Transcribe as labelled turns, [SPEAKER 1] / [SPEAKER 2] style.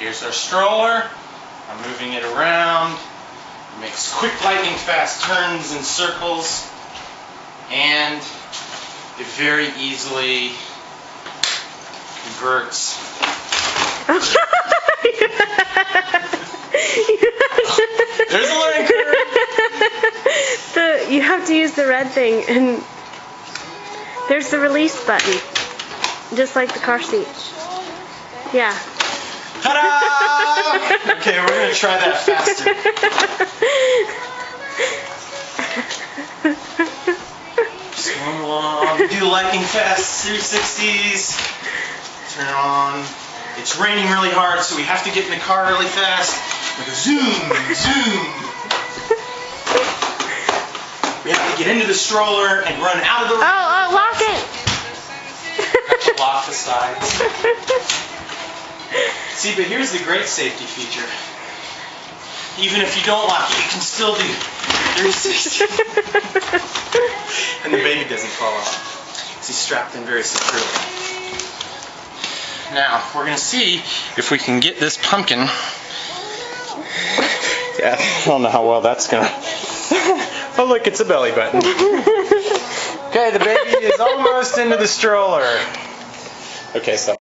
[SPEAKER 1] Here's our stroller. I'm moving it around. It makes quick lightning fast turns and circles. And it very easily converts. There's a learning curve.
[SPEAKER 2] the, you have to use the red thing and there's the release button. Just like the car seat. Yeah.
[SPEAKER 1] Ta-da! Okay, we're gonna try that faster. Just going along. Do lightning fast 360s. Turn it on. It's raining really hard, so we have to get in the car really fast. We go zoom, zoom. We have to get into the stroller and run out of the
[SPEAKER 2] Oh, oh, lock it.
[SPEAKER 1] Have to lock the sides. See, but here's the great safety feature. Even if you don't lock it, you can still do 360. and the baby doesn't fall off. Because he's strapped in very securely. Now, we're going to see if we can get this pumpkin. Yeah, I don't know how well that's going to. oh, look, it's a belly button. Okay, the baby is almost into the stroller. Okay, so.